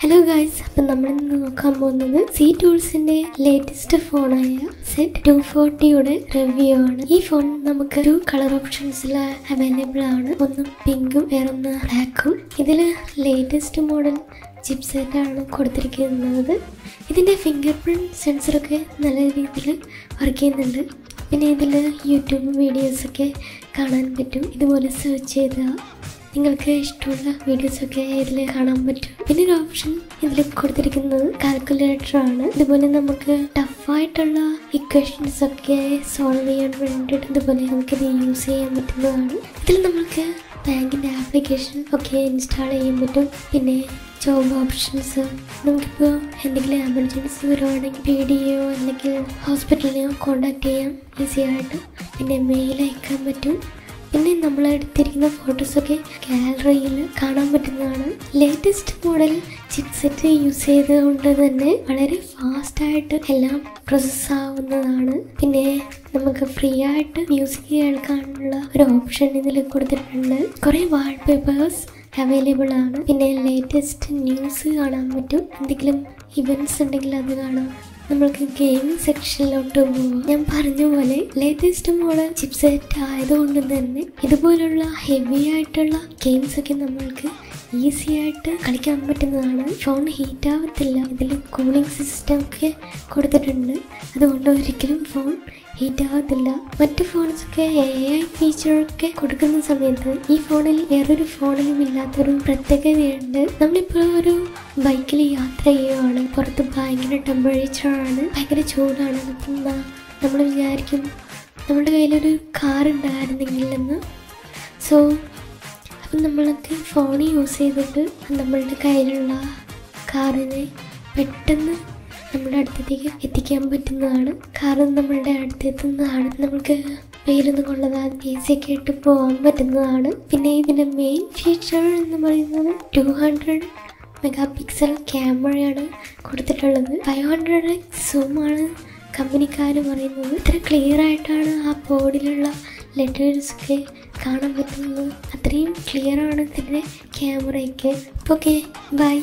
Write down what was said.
Hello guys അപ്പം നമ്മൾ ഇന്ന് നോക്കാൻ പോകുന്നത് സി ടൂൾസിന്റെ ലേറ്റസ്റ്റ് ഫോണായ സെറ്റ് ടു ഫോർട്ടിയുടെ റിവ്യൂ ആണ്. ഈ ഫോൺ നമുക്ക് ടു കളർ ഓപ്ഷൻസിൽ അവൈലബിൾ ആണ്. ഒന്ന് പിങ്കും വേറൊന്ന് ബ്ലാക്കും ഇതിൽ ലേറ്റസ്റ്റ് മോഡൽ ചിപ്സെറ്റ് ആണ് കൊടുത്തിരിക്കുന്നത്. ഇതിന്റെ ഫിംഗർ പ്രിന്റ് സെൻസറൊക്കെ നല്ല രീതിയിൽ വർക്ക് ചെയ്യുന്നുണ്ട്. പിന്നെ ഇതിൽ യൂട്യൂബ് വീഡിയോസൊക്കെ കാണാൻ പറ്റും. ഇതുപോലെ സെർച്ച് ചെയ്താൽ നിങ്ങൾക്ക് ഇഷ്ടമുള്ള വീഡിയോസൊക്കെ ഇതിൽ കാണാൻ പറ്റും. പിന്നെ ഒരു ഓപ്ഷൻ ഇതിൽ കൊടുത്തിരിക്കുന്നത് കാൽക്കുലേറ്റർ ആണ്. ഇതുപോലെ നമുക്ക് ടഫായിട്ടുള്ള ഇക്വേഷൻസ് ഒക്കെ സോൾവ് ചെയ്യാൻ വേണ്ടിയിട്ട് ഇതുപോലെ നമുക്ക് നമുക്കിത് യൂസ് ചെയ്യാൻ പറ്റുന്നതാണ്. ഇതിൽ നമുക്ക് ബാങ്കിന്റെ ആപ്ലിക്കേഷൻ ഒക്കെ ഇൻസ്റ്റാൾ ചെയ്യാൻ പറ്റും. പിന്നെ ജോബ് ഓപ്ഷൻസ് നമുക്കിപ്പോൾ എന്തെങ്കിലും എമർജൻസി വരുവാണെങ്കിൽ പി ഡിയോ അല്ലെങ്കിൽ ഹോസ്പിറ്റലിനെയോ കോണ്ടാക്ട് ചെയ്യാം. ഈസി ആയിട്ട്. പിന്നെ മെയിൽ അയക്കാൻ പറ്റും. പിന്നെ നമ്മൾ എടുത്തിരിക്കുന്ന ഫോട്ടോസൊക്കെ ഗാലറിയിൽ കാണാൻ പറ്റുന്നതാണ്. ലേറ്റസ്റ്റ് മോഡൽ ചിപ്സെറ്റ് യൂസ് ചെയ്തുകൊണ്ട് തന്നെ വളരെ ഫാസ്റ്റായിട്ട് എല്ലാം പ്രോസസ്സ് ആവുന്നതാണ്. പിന്നെ നമുക്ക് ഫ്രീ ആയിട്ട് മ്യൂസിക് കേൾക്കാനുള്ള ഒരു ഓപ്ഷൻ ഇതിൽ കൊടുത്തിട്ടുണ്ട്. കുറേ വാൾപേപ്പേഴ്സ് അവൈലബിൾ ആണ്. പിന്നെ ലേറ്റസ്റ്റ് ന്യൂസ് കാണാൻ പറ്റും. എന്തെങ്കിലും ഇവന്റ്സ് ഉണ്ടെങ്കിൽ അത് കാണാം. നമ്മൾക്ക് ഗെയിമിംഗ് സെക്ഷനിലോട്ട് പോവാം. ഞാൻ പറഞ്ഞ പോലെ ലേറ്റസ്റ്റ് മോഡൽ ചിപ്സെറ്റ് ആയതുകൊണ്ട് തന്നെ ഇതുപോലുള്ള ഹെവി ആയിട്ടുള്ള ഗെയിംസ് ഒക്കെ നമ്മൾക്ക് ഈസി ആയിട്ട് കളിക്കാൻ പറ്റുന്നതാണ്. ഫോൺ ഹീറ്റ് ആവത്തില്ല. ഇതിൽ കൂളിംഗ് സിസ്റ്റം ഒക്കെ കൊടുത്തിട്ടുണ്ട്. അതുകൊണ്ട് ഒരിക്കലും ഫോൺ ഹീറ്റ് ആവത്തില്ല. മറ്റ് ഫോൺസൊക്കെ എ ഐ ഫീച്ചറൊക്കെ കൊടുക്കുന്ന സമയത്ത് ഈ ഫോണിൽ വേറൊരു ഫോണിലും ഇല്ലാത്തൊരു പ്രത്യേകതയുണ്ട്. നമ്മളിപ്പോൾ ഒരു ബൈക്കിൽ യാത്ര ചെയ്യുകയാണ് പുറത്ത് ഭയങ്കര ടെമ്പറേച്ചറാണ് ഭയങ്കര ചൂടാണ്. അപ്പം നമ്മൾ വിചാരിക്കും? നമ്മുടെ കയ്യിലൊരു കാർ ഉണ്ടായിരുന്നെങ്കിൽ എന്ന് സോ അപ്പം നമ്മൾക്ക് ഫോൺ യൂസ് ചെയ്തിട്ട് നമ്മളുടെ കയ്യിലുള്ള കാറിനെ പെട്ടെന്ന് നമ്മുടെ അടുത്തേക്ക് എത്തിക്കാൻ പറ്റുന്നതാണ്. കാറ് നമ്മളുടെ അടുത്തെത്തുന്നതാണ്. നമുക്ക് വെയിലൊന്നും കൊള്ളതാ എ ഒക്കെ ഇട്ട് പോകാൻ പറ്റുന്നതാണ്. പിന്നെ ഇതിന്റെ മെയിൻ ഫീച്ചർ എന്ന് പറയുന്നത് ടു ഹൺഡ്രഡ് മെഗാ പിക്സൽ ക്യാമറയാണ് കൊടുത്തിട്ടുള്ളത്. ഫൈവ് ഹൺഡ്രഡ് സൂമാണ് കമ്പനിക്കാർ പറയുന്നത്. ഇത്ര ക്ലിയർ ആയിട്ടാണ് ആ ബോർഡിലുള്ള ലെറ്റേഴ്സൊക്കെ കാണാൻ പറ്റുന്നത്. അത്രയും ക്ലിയർ ആണ് ഇതിന്റെ ക്യാമറയൊക്കെ. Okay bye